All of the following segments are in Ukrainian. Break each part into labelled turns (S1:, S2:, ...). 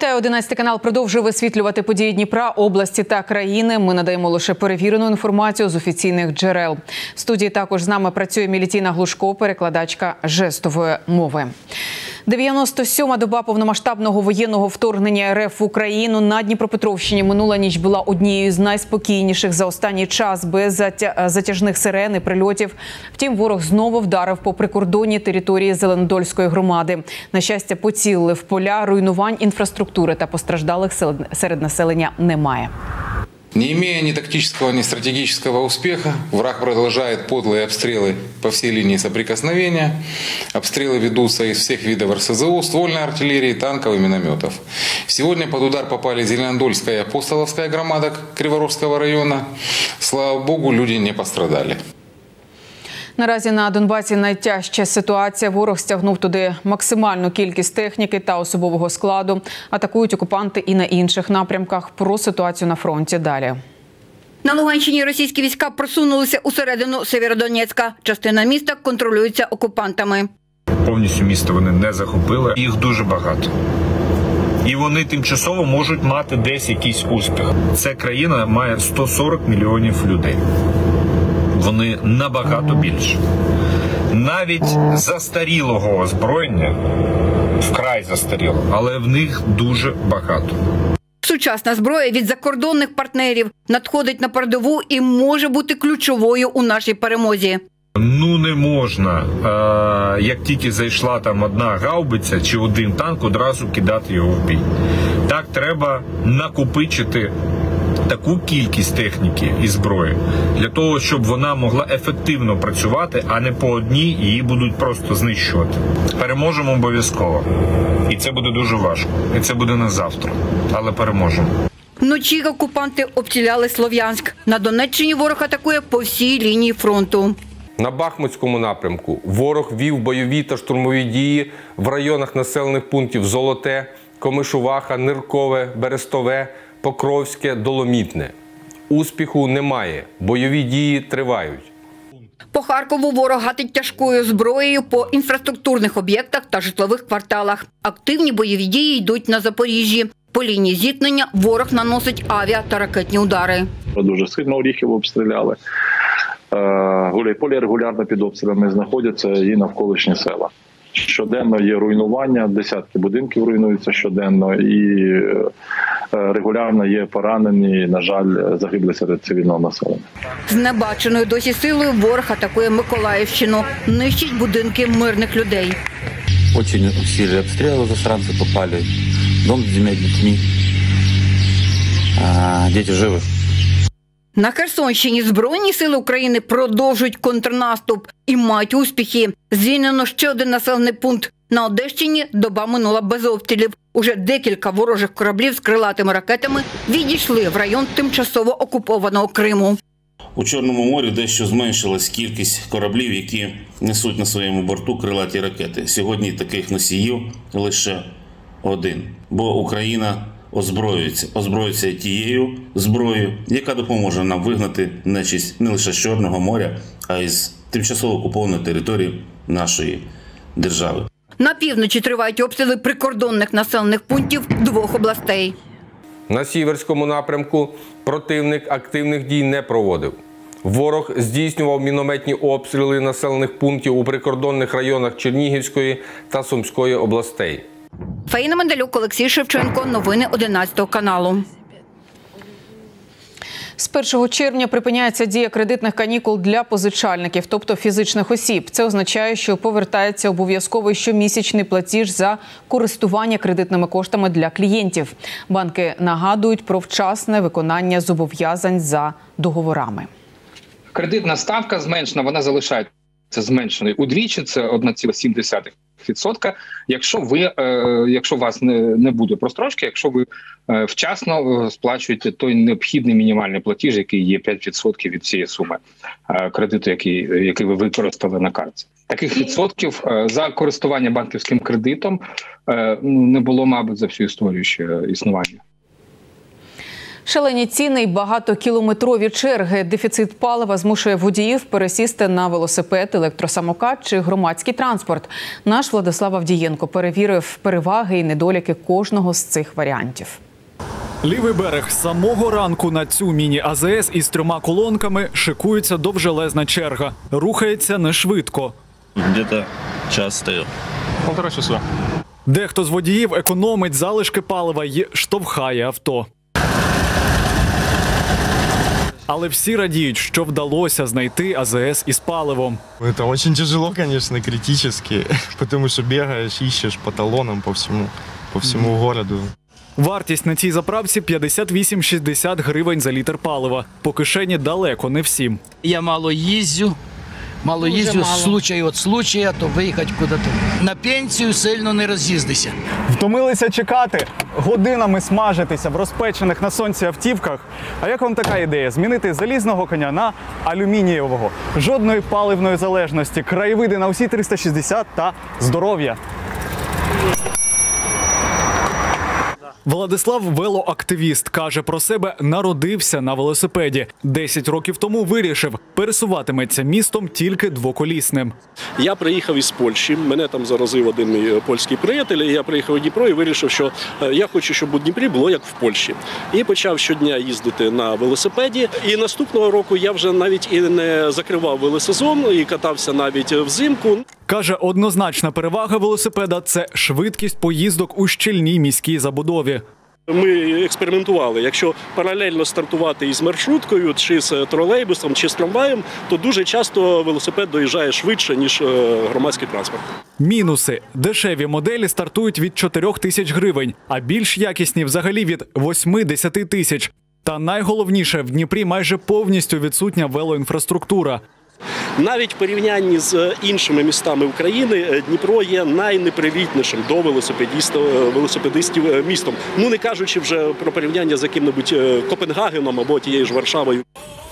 S1: Вітаю 11 канал. Продовжує висвітлювати події Дніпра, області та країни. Ми надаємо лише перевірену інформацію з офіційних джерел. В студії також з нами працює Мілітіна Глушко, перекладачка жестової мови. 97-ма доба повномасштабного воєнного вторгнення РФ в Україну на Дніпропетровщині минула ніч була однією з найспокійніших за останній час без затя... затяжних сирен і прильотів. Втім, ворог знову вдарив по прикордонній території Зеленодольської громади. На щастя, поцілили в поля руйнувань інфраструктури та постраждалих серед населення немає.
S2: Не имея ни тактического, ни стратегического успеха, враг продолжает подлые обстрелы по всей линии соприкосновения. Обстрелы ведутся из всех видов РСЗО, ствольной артиллерии, танков и минометов. Сегодня под удар попали Зеленодольская и Апостоловская громада Криворожского района. Слава богу, люди не пострадали.
S1: Наразі на Донбасі найтяжча ситуація. Ворог стягнув туди максимальну кількість техніки та особового складу. Атакують окупанти і на інших напрямках. Про ситуацію на фронті далі.
S3: На Луганщині російські війська просунулися усередину Сєвєродонецька. Частина міста контролюється окупантами.
S4: Повністю місто вони не захопили. Їх дуже багато. І вони тимчасово можуть мати десь якийсь успіх. Ця країна має 140 мільйонів людей вони набагато більше. Навіть застарілого озброєння вкрай застаріло, але в них дуже багато.
S3: Сучасна зброя від закордонних партнерів надходить на передову і може бути ключовою у нашій перемозі.
S4: Ну не можна, е, як тільки зайшла там одна гаубиця чи один танк, одразу кидати його в бій. Так треба накопичити таку кількість техніки і зброї для того, щоб вона могла ефективно працювати, а не по одній її будуть просто знищувати. Переможемо обов'язково, і це буде дуже важко. І це буде не завтра, але переможемо.
S3: Вночі окупанти обстріляли Слов'янськ. На Донеччині ворог атакує по всій лінії фронту.
S5: На Бахмутському напрямку ворог вів бойові та штурмові дії в районах населених пунктів Золоте, Комишуваха, Ниркове, Берестове, Покровське, Доломітне. Успіху немає. Бойові дії тривають.
S3: По Харкову ворог гатить тяжкою зброєю по інфраструктурних об'єктах та житлових кварталах. Активні бойові дії йдуть на Запоріжжі. По лінії зіткнення ворог наносить авіа та ракетні удари.
S6: Дуже сильно оріхів обстріляли. Гуляйполі регулярно під обстрілами знаходяться і навколишні села. Щоденно є руйнування, десятки будинків руйнуються щоденно, і е, регулярно є поранені. На жаль, загибли серед цивільного населення.
S3: З небаченою досі силою ворог атакує Миколаївщину, нищить будинки мирних людей.
S7: Очень усилили обстріли, засранці попали. Дом з двома дітьми. Діти живі.
S3: На Херсонщині Збройні сили України продовжують контрнаступ і мають успіхи. Звільнено ще один населений пункт. На Одещині доба минула без обстрілів. Уже декілька ворожих кораблів з крилатими ракетами відійшли в район тимчасово окупованого Криму.
S8: У Чорному морі дещо зменшилась кількість кораблів, які несуть на своєму борту крилаті ракети. Сьогодні таких носіїв лише один, бо Україна озброюється, озброюється тією зброєю, яка допоможе нам вигнати нечість не лише з Чорного моря, а й з тимчасово окупованої території нашої держави.
S3: На півночі тривають обстріли прикордонних населених пунктів двох областей.
S5: На сіверському напрямку противник активних дій не проводив. Ворог здійснював мінометні обстріли населених пунктів у прикордонних районах Чернігівської та Сумської областей.
S3: Фаїна Мандалюк, Олексій Шевченко. Новини 11 каналу.
S1: З 1 червня припиняється дія кредитних канікул для позичальників, тобто фізичних осіб. Це означає, що повертається обов'язковий щомісячний платіж за користування кредитними коштами для клієнтів. Банки нагадують про вчасне виконання зобов'язань за договорами.
S9: Кредитна ставка зменшена, вона залишається зменшеною удвічі. Це 1,7%. Відсотка, якщо ви, е, якщо у вас не не буде прострочки, якщо ви е, вчасно е, сплачуєте той необхідний мінімальний платіж, який є 5% від цієї суми кредиту, який який ви використали на карті, таких відсотків за користування банківським кредитом ну, не було, мабуть, за всю історію ще існування.
S1: Шалені ціни й багатокілометрові черги. Дефіцит палива змушує водіїв пересісти на велосипед, електросамокат чи громадський транспорт. Наш Владислав Авдієнко перевірив переваги і недоліки кожного з цих варіантів.
S10: Лівий берег з самого ранку на цю міні-АЗС із трьома колонками шикується довжелезна черга. Рухається не швидко.
S11: Где-то час стою.
S10: Полтора часа. Дехто з водіїв економить залишки палива і штовхає авто. Але всі радіють, що вдалося знайти АЗС із паливом.
S12: Це очень тяжело, звісно, критично, тому що бігаєш, іщеш по талонам, по всьому, по всьому городу.
S10: Вартість на цій заправці 58-60 гривень за літр палива. По кишені далеко не всім.
S13: Я мало їздю, мало їздю, случай від случая, то виїхати куди-то. На пенсію сильно не роз'їздися.
S10: Втомилися чекати, годинами смажитися в розпечених на сонці автівках. А як вам така ідея? Змінити залізного коня на алюмінієвого? Жодної паливної залежності, краєвиди на усі 360 та здоров'я. Владислав велоактивіст каже про себе, народився на велосипеді. Десять років тому вирішив, пересуватиметься містом тільки двоколісним.
S14: Я приїхав із Польщі. Мене там заразив один мій е, польський приятель. Я приїхав у Дніпро і вирішив, що е, я хочу, щоб у Дніпрі було як в Польщі. І почав щодня їздити на велосипеді. І наступного року я вже навіть і не закривав велосезон і катався навіть взимку.
S10: Каже, однозначна перевага велосипеда це швидкість поїздок у щільній міській забудові.
S14: Ми експериментували. Якщо паралельно стартувати із маршруткою, чи з тролейбусом, чи з трамваєм, то дуже часто велосипед доїжджає швидше ніж е, громадський транспорт.
S10: Мінуси дешеві моделі стартують від 4 тисяч гривень, а більш якісні взагалі від 8-10 тисяч. Та найголовніше в Дніпрі майже повністю відсутня велоінфраструктура.
S14: Навіть в порівнянні з іншими містами України е, Дніпро є найнепривітнішим до велосипедистів е, містом. Ну не кажучи вже про порівняння з яким-небудь е, Копенгагеном або тією ж Варшавою.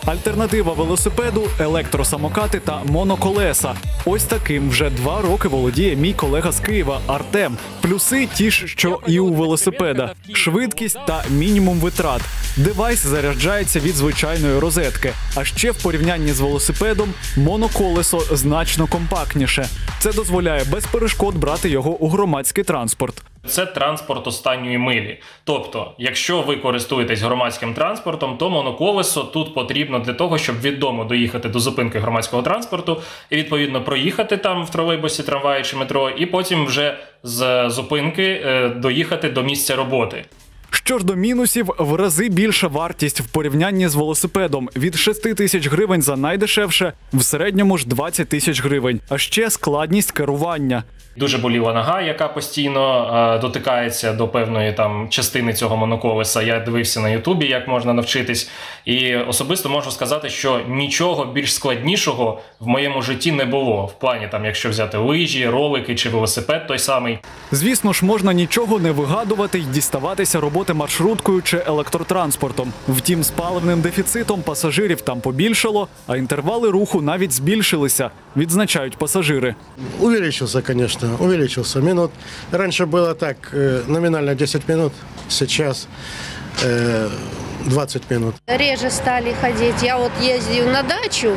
S10: Альтернатива велосипеду електросамокати та моноколеса. Ось таким вже два роки володіє мій колега з Києва Артем. Плюси ті ж, що і у велосипеда: швидкість та мінімум витрат. Девайс заряджається від звичайної розетки. А ще в порівнянні з велосипедом моноколесо значно компактніше. Це дозволяє без перешкод брати його у громадський транспорт.
S15: Це транспорт останньої милі. Тобто, якщо ви користуєтесь громадським транспортом, то моноколесо тут потрібно для того, щоб від дому доїхати до зупинки громадського транспорту і відповідно проїхати там в тролейбусі, трамваї чи метро, і потім вже з зупинки е, доїхати до місця роботи.
S10: Що ж до мінусів, в рази більша вартість в порівнянні з велосипедом від 6 тисяч гривень за найдешевше, в середньому ж 20 тисяч гривень. А ще складність керування.
S15: Дуже боліла нога, яка постійно е, дотикається до певної там частини цього моноколеса. Я дивився на Ютубі, як можна навчитись, і особисто можу сказати, що нічого більш складнішого в моєму житті не було. В плані там, якщо взяти лижі, ролики чи велосипед, той самий.
S10: Звісно ж, можна нічого не вигадувати й діставатися роботи маршруткою чи електротранспортом. Втім, з паливним дефіцитом пасажирів там побільшало, а інтервали руху навіть збільшилися, відзначають пасажири.
S16: Увеличился, конечно, увеличился. Минут. Раньше было так, э, номинально 10 минут, сейчас э, 20 минут.
S17: Реже стали ходить. Я вот ездил на дачу,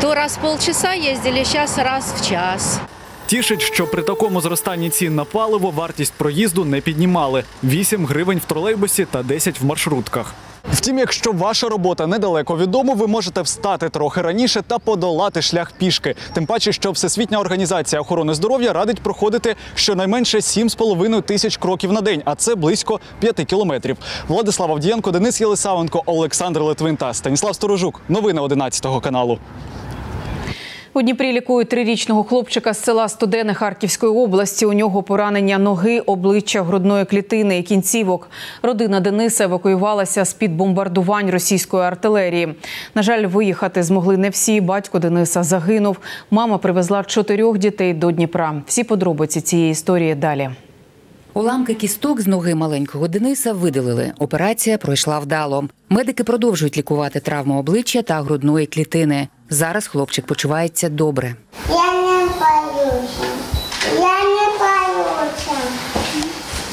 S17: то раз в полчаса ездили, сейчас раз в час.
S10: Тішить, що при такому зростанні цін на паливо вартість проїзду не піднімали 8 гривень в тролейбусі та 10 в маршрутках. Втім, якщо ваша робота недалеко від дому, ви можете встати трохи раніше та подолати шлях пішки. Тим паче, що Всесвітня організація охорони здоров'я радить проходити щонайменше 7,5 тисяч кроків на день, а це близько 5 кілометрів. Владислав Авдієнко, Денис Єлисавенко, Олександр Литвин та Станіслав Сторожук. Новини 11 каналу.
S1: У Дніпрі лікують трирічного хлопчика з села Студени Харківської області. У нього поранення ноги, обличчя, грудної клітини і кінцівок. Родина Дениса евакуювалася з під бомбардувань російської артилерії. На жаль, виїхати змогли не всі. Батько Дениса загинув. Мама привезла чотирьох дітей до Дніпра. Всі подробиці цієї історії далі.
S18: Уламки кісток з ноги маленького Дениса видалили. Операція пройшла вдало. Медики продовжують лікувати травму обличчя та грудної клітини. Зараз хлопчик почувається добре.
S19: Я не боюся. Я не боюся.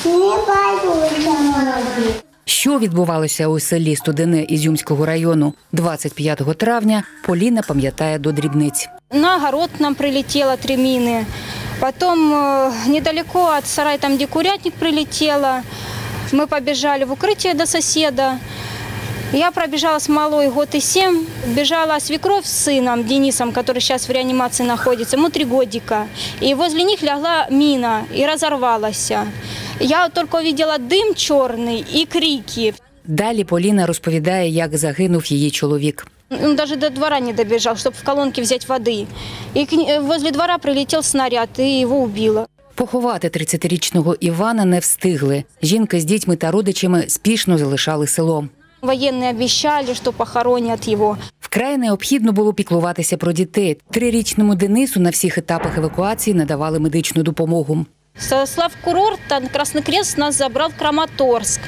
S19: Не боюся.
S18: Що відбувалося у селі Студене Ізюмського району 25 травня, Поліна пам'ятає до дрібниць.
S20: На огород к нам прилетело три мины. Потом э, недалеко от сарая, там где курятник прилетело, мы побежали в укрытие до соседа. Я пробежала с малой год и семь, бежала свекровь с сыном Денисом, который сейчас в реанимации находится, ему три годика. И возле них лягла мина и разорвалась. Я только увидела дым черный и крики.
S18: Далі Поліна розповідає, як загинув її чоловік.
S20: Он даже до двора не добежал, чтобы в колонке взять воды. И к не- возле двора прилетел снаряд и его убило.
S18: Поховати 30-річного Івана не встигли. Жінка з дітьми та родичами спішно залишали село.
S20: Военные обещали, что похоронят его.
S18: Вкрай необхідно було піклуватися про дітей. Трирічному Денису на всіх етапах евакуації надавали медичну допомогу.
S20: Сослав курорта, Красный Крест нас забрал в Краматорск.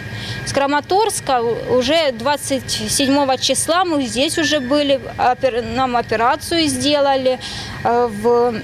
S20: С Краматорска уже 27 числа мы здесь уже были, опер- нам операцию сделали э, в в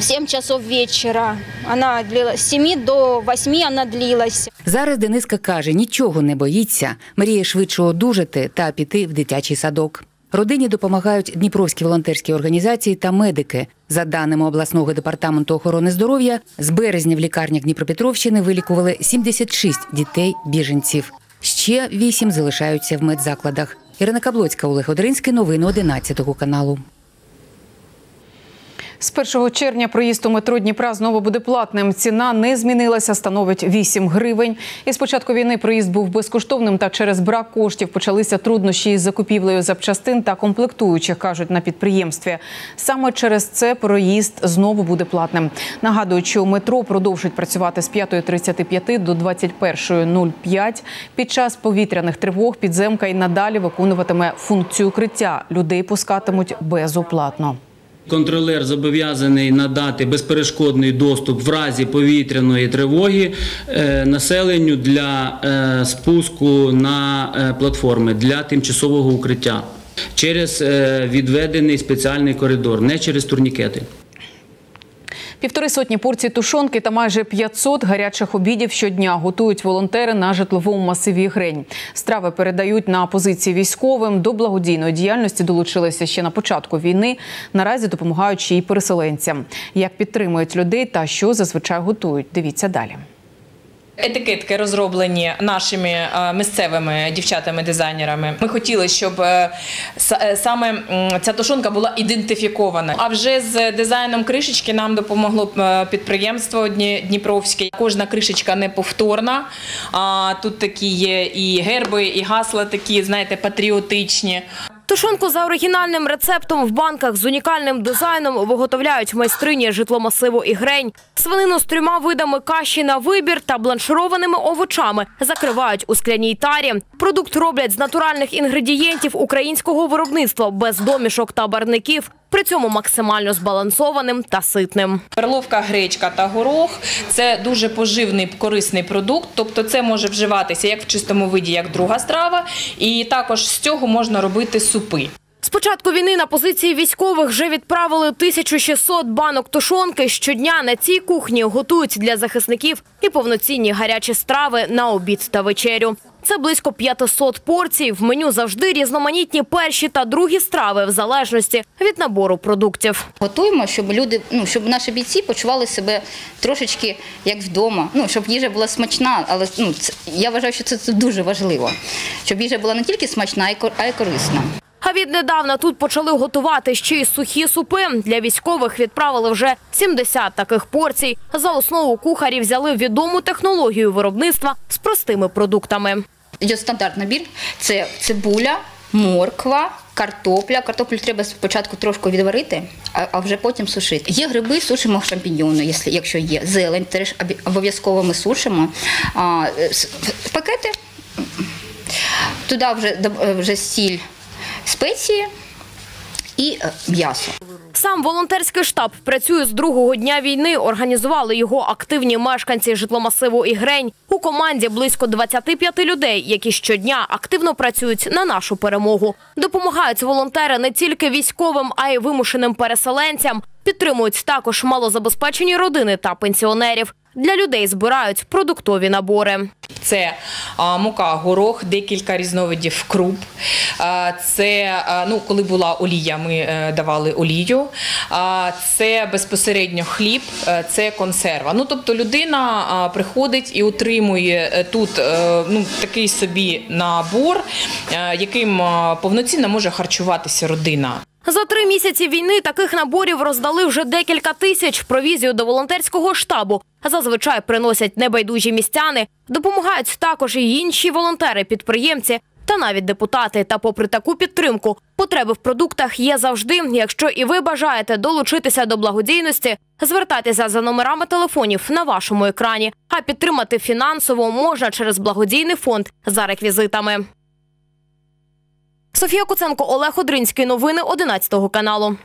S20: 7 часов вечера. Она длилась, с 7 до 8 она длилась.
S18: Зараз Дениска каже, нічого не боїться, мріє швидше одужати та піти в дитячий садок. Родині допомагають дніпровські волонтерські організації та медики. За даними обласного департаменту охорони здоров'я, з березня в лікарнях Дніпропетровщини вилікували 76 дітей-біженців. Ще вісім залишаються в медзакладах. Ірина Каблоцька, Олег Одринський. Новини 11 каналу.
S1: З 1 червня проїзд у метро Дніпра знову буде платним. Ціна не змінилася, становить 8 гривень. І з початку війни проїзд був безкоштовним, та через брак коштів почалися труднощі із закупівлею запчастин та комплектуючих, кажуть на підприємстві. Саме через це проїзд знову буде платним. Нагадую, що метро продовжить працювати з 5.35 до 21.05. Під час повітряних тривог підземка і надалі виконуватиме функцію укриття. Людей пускатимуть безоплатно.
S21: Контролер зобов'язаний надати безперешкодний доступ в разі повітряної тривоги е, населенню для е, спуску на е, платформи для тимчасового укриття через відведений спеціальний коридор, не через турнікети.
S1: Півтори сотні порцій тушонки та майже 500 гарячих обідів щодня готують волонтери на житловому масиві Грень. Страви передають на позиції військовим. До благодійної діяльності долучилися ще на початку війни. Наразі допомагають ще переселенцям. Як підтримують людей та що зазвичай готують. Дивіться далі.
S22: Етикетки розроблені нашими е, місцевими дівчатами-дизайнерами. Ми хотіли, щоб е, е, саме ця тушонка була ідентифікована. А вже з дизайном кришечки нам допомогло підприємство Дніпровське. Кожна кришечка неповторна. Тут такі є і герби, і гасла такі, знаєте, патріотичні.
S23: Тушонку за оригінальним рецептом в банках з унікальним дизайном виготовляють майстрині житломасиву і грень. Свинину з трьома видами каші на вибір та бланшированими овочами закривають у скляній тарі. Продукт роблять з натуральних інгредієнтів українського виробництва без домішок та барників. При цьому максимально збалансованим та ситним.
S22: Перловка, гречка та горох це дуже поживний корисний продукт. Тобто, це може вживатися як в чистому виді, як друга страва, і також з цього можна робити супи.
S23: З початку війни на позиції військових вже відправили 1600 банок тушонки. Щодня на цій кухні готують для захисників і повноцінні гарячі страви на обід та вечерю. Це близько 500 порцій. В меню завжди різноманітні перші та другі страви в залежності від набору продуктів.
S24: Готуємо, щоб люди, ну щоб наші бійці почували себе трошечки як вдома. Ну щоб їжа була смачна, але ну це, я вважаю, що це, це дуже важливо, щоб їжа була не тільки смачна, а й корисна.
S23: А віднедавна тут почали готувати ще й сухі супи. Для військових відправили вже 70 таких порцій. За основу кухарі взяли відому технологію виробництва з простими продуктами.
S24: Йде стандартний набір: це цибуля, морква, картопля. Картоплю треба спочатку трошки відварити, а, вже потім сушити. Є гриби, сушимо шампіньйони, якщо, є. Зелень теж обов'язково ми сушимо. Пакети. Туди вже, вже сіль, спеції і е, м'ясо.
S23: Сам волонтерський штаб працює з другого дня війни. Організували його активні мешканці житломасиву Ігрень. У команді близько 25 людей, які щодня активно працюють на нашу перемогу. Допомагають волонтери не тільки військовим, а й вимушеним переселенцям. Підтримують також малозабезпечені родини та пенсіонерів. Для людей збирають продуктові набори.
S22: Це мука, горох, декілька різновидів круп. Це ну, коли була олія, ми е, давали олію. Це безпосередньо хліб, е, це консерва. Ну, тобто людина приходить і отримує е, тут ну, такий собі набор, яким повноцінно може харчуватися родина.
S23: За три місяці війни таких наборів роздали вже декілька тисяч. Провізію до волонтерського штабу зазвичай приносять небайдужі містяни. Допомагають також і інші волонтери-підприємці та навіть депутати. Та, попри таку підтримку, потреби в продуктах є завжди. Якщо і ви бажаєте долучитися до благодійності, звертайтеся за номерами телефонів на вашому екрані. А підтримати фінансово можна через благодійний фонд за реквізитами. Софія Куценко, Олег Одринський. Новини 11 каналу.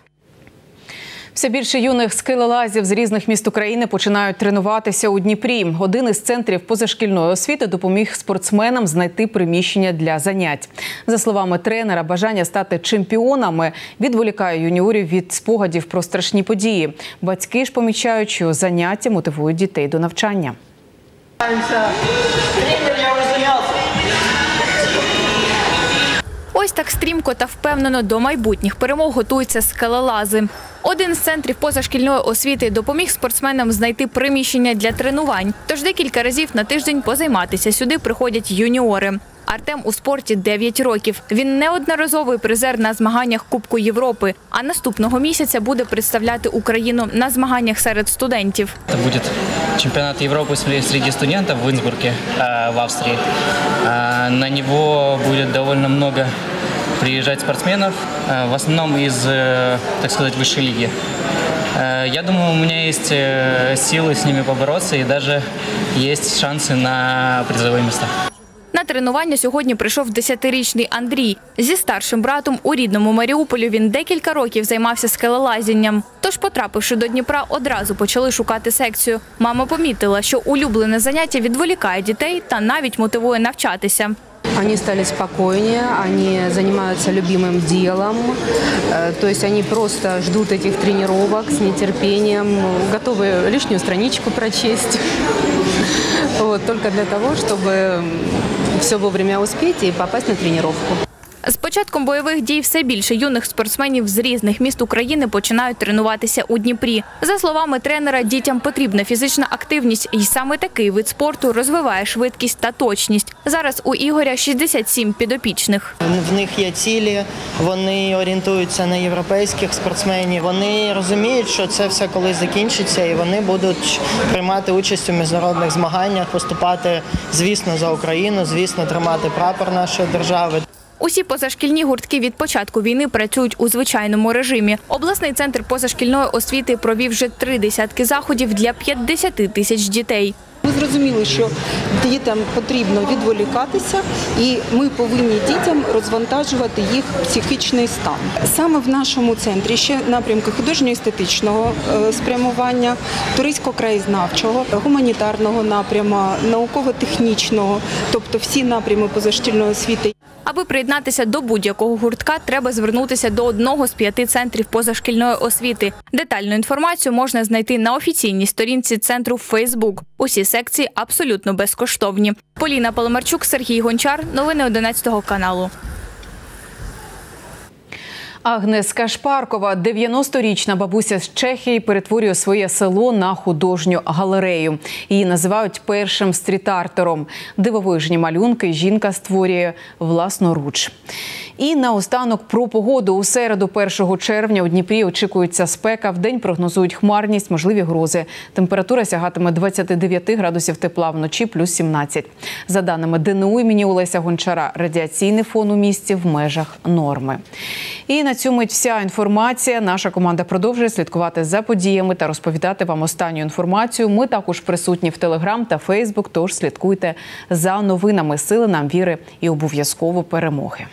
S1: Все більше юних скелелазів з різних міст України починають тренуватися у Дніпрі. Один із центрів позашкільної освіти допоміг спортсменам знайти приміщення для занять. За словами тренера, бажання стати чемпіонами відволікає юніорів від спогадів про страшні події. Батьки ж помічають, що заняття мотивують дітей до навчання.
S25: Ось так стрімко та впевнено до майбутніх перемог готуються скелелази. Один з центрів позашкільної освіти допоміг спортсменам знайти приміщення для тренувань. Тож декілька разів на тиждень позайматися сюди приходять юніори. Артем у спорті 9 років. Він неодноразовий призер на змаганнях Кубку Європи. А наступного місяця буде представляти Україну на змаганнях серед студентів.
S26: Это будет чемпионат Европы среди среди студентов в Инсбурге, э, в Австрии. Э, На него будет довольно много приезжать спортсменов, э, в основном из, э, так сказать, высшей лиги. Э, Я думаю, у меня есть э, силы с ними побороться и даже есть шансы на призовые места.
S25: На тренування сьогодні прийшов 10-річний Андрій. Зі старшим братом у рідному Маріуполі він декілька років займався скелелазінням. Тож, потрапивши до Дніпра, одразу почали шукати секцію. Мама помітила, що улюблене заняття відволікає дітей та навіть мотивує навчатися.
S27: Они стали спокойнее, они занимаются любимым делом, Э, то есть они просто ждут этих тренировок с нетерпением, готовы лишнюю страничку прочесть, вот, только для того, чтобы все вовремя успеть и попасть на тренировку.
S25: З початком бойових дій все більше юних спортсменів з різних міст України починають тренуватися у Дніпрі. За словами тренера, дітям потрібна фізична активність, і саме такий вид спорту розвиває швидкість та точність. Зараз у Ігоря 67 підопічних.
S28: В них є цілі, вони орієнтуються на європейських спортсменів. Вони розуміють, що це все колись закінчиться, і вони будуть приймати участь у міжнародних змаганнях, поступати, звісно, за Україну, звісно, тримати прапор нашої держави.
S25: Усі позашкільні гуртки від початку війни працюють у звичайному режимі. Обласний центр позашкільної освіти провів вже три десятки заходів для 50 тисяч дітей.
S29: Ми зрозуміли, що дітям потрібно відволікатися, і ми повинні дітям розвантажувати їх психічний стан. Саме в нашому центрі ще напрямки художньо-естетичного е, спрямування, туристсько-краєзнавчого, гуманітарного напряму, науково-технічного, тобто всі напрями позашкільної освіти.
S25: Аби приєднатися до будь-якого гуртка, треба звернутися до одного з п'яти центрів позашкільної освіти. Детальну інформацію можна знайти на офіційній сторінці центру Фейсбук. Усі секції абсолютно безкоштовні. Поліна Поломарчук, Сергій Гончар. Новини 11 каналу.
S1: Агнеска Шпаркова, 90-річна бабуся з Чехії, перетворює своє село на художню галерею. Її називають першим стріт-артером. Дивовижні малюнки жінка створює власноруч. І наостанок про погоду. У середу 1 червня у Дніпрі очікується спека. В день прогнозують хмарність, можливі грози. Температура сягатиме 29 градусів тепла вночі, плюс 17. За даними ДНУ імені Олеся Гончара, радіаційний фон у місті в межах норми. І на цьому вся інформація. Наша команда продовжує слідкувати за подіями та розповідати вам останню інформацію. Ми також присутні в Телеграм та Фейсбук. Тож слідкуйте за новинами. Сили нам віри і обов'язково перемоги.